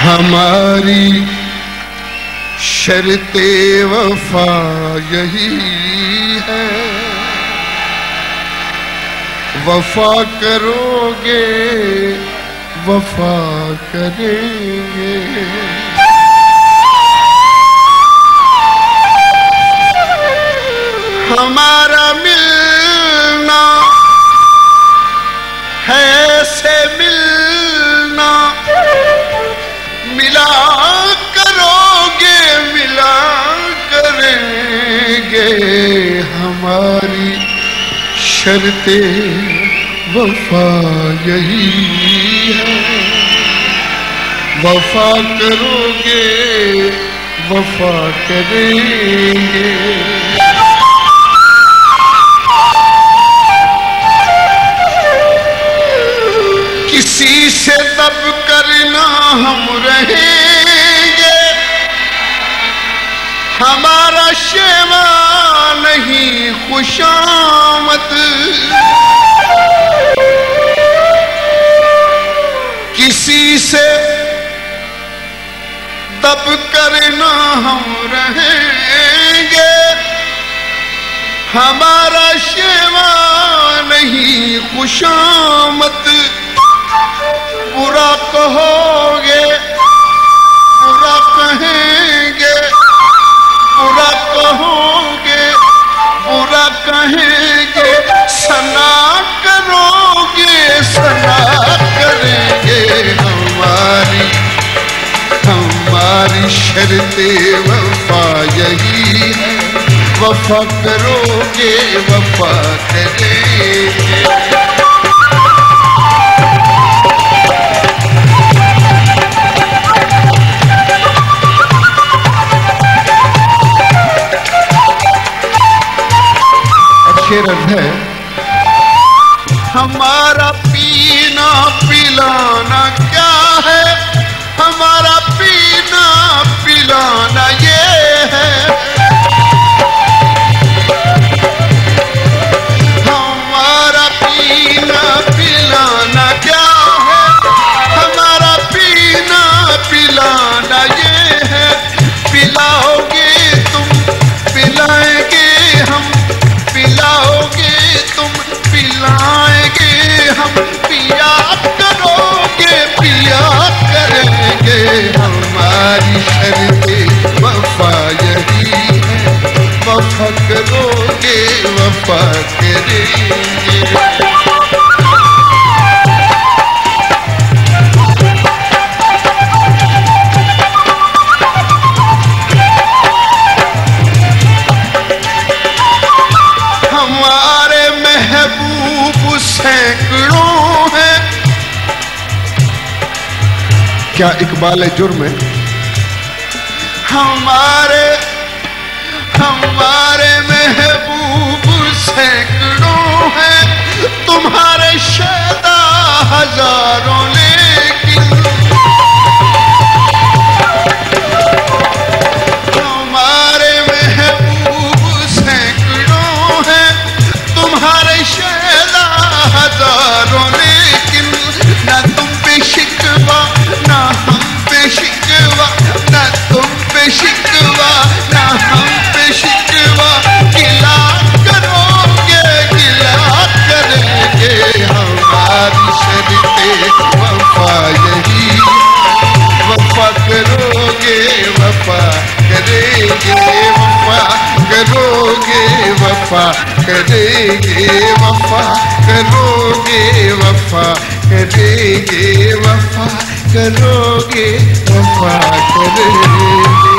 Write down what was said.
हमारी शर्ते वफा यही है। वफा करोगे वफा करेंगे। हमारा मिलना शर्ते वफा यही है। वफा करोगे वफा करेंगे। किसी से दब करना हम रहेंगे हमारा शेवा नहीं खुशामत। किसी से दब करना हम रहेंगे। हमारा शेवा नहीं खुशामत। बुरा कहोगे बुरा कहेंगे, सना करोगे, सना करेंगे हमारी। हमारी शर्ते वफा यही वफा करोगे, वफा करेंगे। है हमारा पीना पिलाना क्या है? हमारा पीना वफा करोगे वफा करेंगे क्या इकबाल है जुर्म है? हमारे हमारे महबूब सैकड़ों हैं तुम्हारे शैदा हज़ारों करोगे वफा करेंगे वफा करोगे वफा करेंगे वफा करोगे वफा करेंगे।